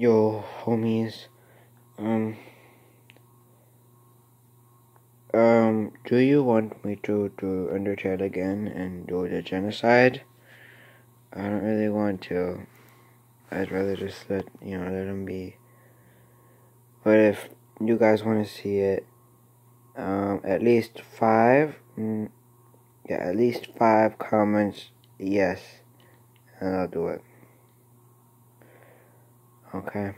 Yo, homies. Um. Um, do you want me to do Undertale again and do the genocide? I don't really want to. I'd rather just let, you know, let them be. But if you guys want to see it, um, at least five, mm, yeah, at least five comments, yes, and I'll do it. Okay.